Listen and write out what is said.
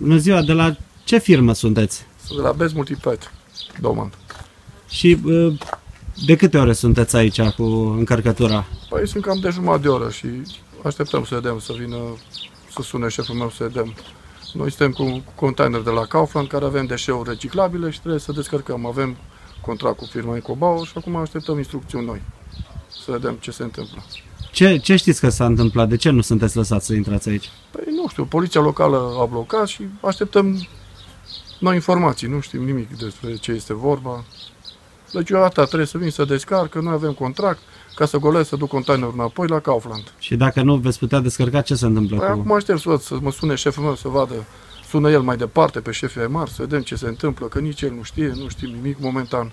Bună ziua, de la ce firmă sunteți? Sunt de la Best Multipet, Doman. Și uh, de câte ore sunteți aici cu încărcătura? Păi sunt cam de jumătate de oră și așteptăm să vedem, să vină, să sune șeful meu să vedem. Noi suntem cu un container de la Kaufland care avem deșeuri reciclabile și trebuie să descărcăm. Avem contract cu firma Ecobau și acum așteptăm instrucțiuni noi. Să vedem ce se întâmplă. Ce, ce știți că s-a întâmplat? De ce nu sunteți lăsați să intrați aici? Păi nu știu, poliția locală a blocat și așteptăm noi informații. Nu știm nimic despre ce este vorba. Deci eu atâta trebuie să vin să descarc, că noi avem contract, ca să golesc, să duc containerul înapoi la Kaufland. Și dacă nu veți putea descărca, ce se întâmplă Păi cu... acum aștept să, văd, să mă sune șeful meu să vadă, sună el mai departe pe șefii ai mari, să vedem ce se întâmplă, că nici el nu știe, nu știm nimic momentan.